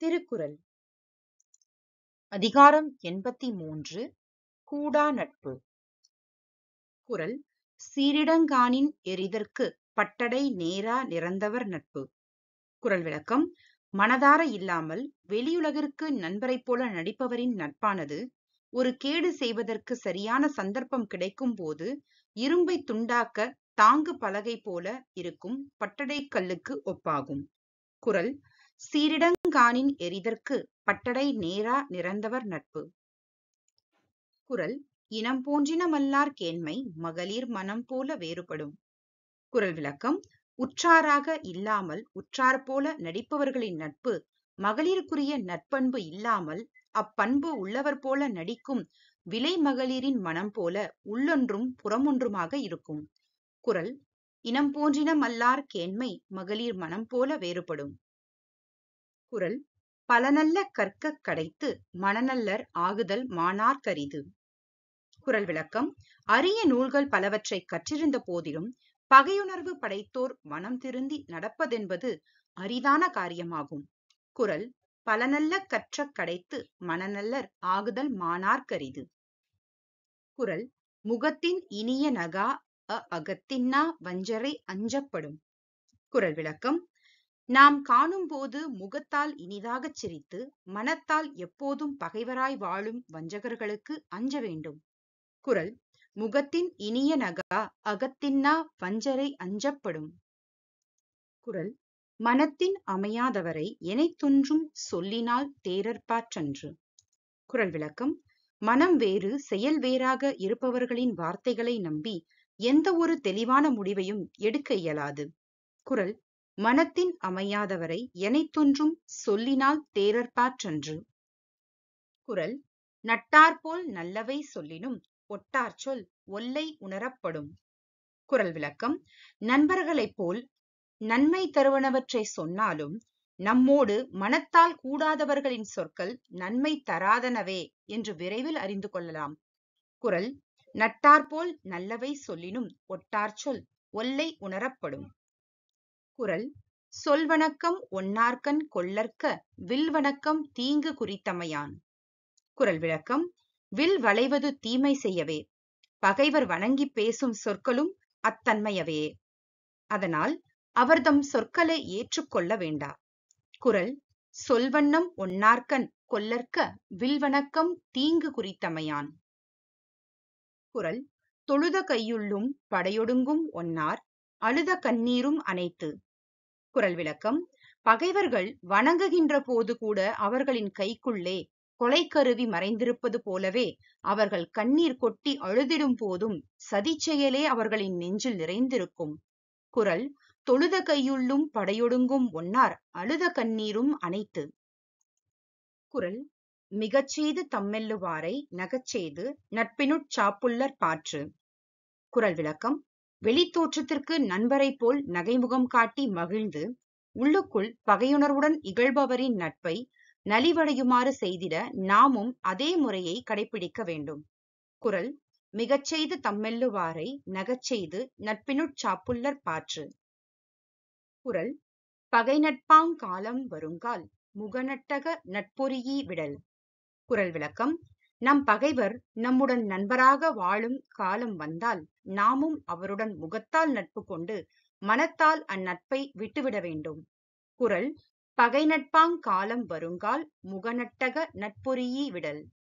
திருக்குறள். அதிகாரம் எண்பத்தி மூன்று கூடா நட்பு. குரல் சீரிடங்கானின் எரிதற்கு பட்டடை நேரா நிறந்தவர் நட்பு. குரல் விளக்கம் மனதார இல்லாமல் வெளியுலகிற்கு நண்பரைப் போல நடிப்பவரின் நட்பானது ஒரு கேடு செய்வதற்கு சரியான சந்தர்ப்பம் கிடைக்கும் போது இரும்பை துண்டாக்க தாங்கு பலகை போல இருக்கும் பட்டடை கல்லுக்கு ஒப்பாகும். குரல் சீரிடங்கானின் எரிதற்கு பட்டடை நேரா நிறந்தவர் நட்பு. குரல் இனம் போன்றினமல்லார் கேண்மை மகளிர் மனம் போல வேறுபடும். குரல் விளக்கம் உற்றாராக இல்லாமல் உற்றார் போல நடிப்பவர்களின் நட்பு மகளிருக்குரிய நட்பண்பு இல்லாமல் அப்பண்பு உள்ளவர் போல நடிக்கும் விலை மகளிரின் மனம் போல உள்ளொன்றும் புறமொன்றுமாக இருக்கும். குரல் இனம் போன்றினமல்லார் கேண்மை மகளிர் மனம் போல வேறுபடும். பல பலநல்ல கற்க கடைத்து மனநல்லர் ஆகுதல் மாணார் கரிது குரல் விளக்கம் அரிய நூல்கள் பலவற்றை கற்றிருந்த போதிலும் பகையுணர்வு படைத்தோர் மனம் திருந்தி நடப்பதென்பது அரிதான காரியமாகும் குறள் பலநல்ல கற்ற கடைத்து மனநல்லர் ஆகுதல் மாணார் கரிது குரல் முகத்தின் இனிய நகா அ அகத்தின்னா வஞ்சரை அஞ்சப்படும் குரல் விளக்கம் நாம் காணும்போது முகத்தால் இனிதாகச் சிரித்து மனத்தால் எப்போதும் பகைவராய் வாழும் வஞ்சகர்களுக்கு அஞ்ச வேண்டும். குரல் முகத்தின் இனிய நகா அகத்தின்னா வஞ்சரை அஞ்சப்படும் குரல் மனத்தின் அமையாதவரை எனைத்துன்றும் சொல்லினால் தேரற்பாற்றன்று குரல் விளக்கம் மனம் வேறு செயல் வேறாக இருப்பவர்களின் வார்த்தைகளை நம்பி எந்த ஒரு தெளிவான முடிவையும் எடுக்க இயலாது குரல் மனத்தின் அமையாதவரை எனைத்தொன்றும் சொல்லினால் தேரற்பாற்றன்று குரல் நட்டார்போல் நல்லவை சொல்லினும் ஒட்டார் சொல் ஒல்லை உணரப்படும். குரல் விளக்கம் நண்பர்களைப் போல் நன்மை தருவனவற்றை சொன்னாலும் நம்மோடு மனத்தால் கூடாதவர்களின் சொற்கள் நன்மை தராதனவே என்று விரைவில் அறிந்து கொள்ளலாம். குரல் நட்டார்போல் நல்லவை சொல்லினும் ஒட்டார் சொல் ஒல்லை உணரப்படும். திருக்குறள் சொல்வணக்கம் ஒன்னார்கண் கொள்ளற்க வில்வணக்கம் தீங்கு குறித்தமையான். குரல் விளக்கம் வில் வளைவது தீமை செய்யவே பகைவர் வணங்கி பேசும் சொற்களும் அத்தன்மையவே. அதனால் அவர்தம் சொற்களை ஏற்றுக்கொள்ள வேண்டா. குரல் சொல்வண்ணம் ஒன்னார்கண் கொல்லற்க வில்வணக்கம் தீங்கு குறித்தமையான். குரல் தொழுத கையுள்ளும் படையொடுங்கும் ஒன்னார் அழுத கண்ணீரும் அனைத்து திருக்குறள் விளக்கம் பகைவர்கள் வணங்குகின்ற போது கூட அவர்களின் கைக்குள்ளே கொலை கருவி மறைந்திருப்பது போலவே அவர்கள் கண்ணீர் கொட்டி அழுதிடும் போதும் சதி செயலே அவர்களின் நெஞ்சில் நிறைந்திருக்கும். குரல் தொழுத கையுள்ளும் படையொடுங்கும் ஒன்னார் அழுத கண்ணீரும் அனைத்து குரல் மிகச்செய்து தம்மெல்லுவாரை நகச்செய்து நட்பினுட் சாப்புள்ளர் பாற்று. குரல் விளக்கம் வெளித்தோற்றத்திற்கு நண்பரைப் போல் நகைமுகம் காட்டி மகிழ்ந்து உள்ளுக்குள் பகையுணர்வுடன் இகழ்பவரின் நட்பை நலிவடையுமாறு செய்திட நாமும் அதே முறையை கடைபிடிக்க வேண்டும். குறள் மிகச்செய்து தம்மெல்லுவாரை நகச்செய்து நட்பினுட் சாப்புள்ளர் பாற்று குறள் பகை நட்பாங் காலம் வருங்கால் முகநட்டக நட்பொறியி விடல் குறள் விளக்கம் நம் பகைவர் நம்முடன் நண்பராக வாழும் காலம் வந்தால் நாமும் அவருடன் முகத்தால் நட்பு கொண்டு மனத்தால் அந்நட்பை விட்டுவிட வேண்டும். குரல் பகை நட்பாங் காலம் வருங்கால் முகநட்டக நட்பொறியி விடல்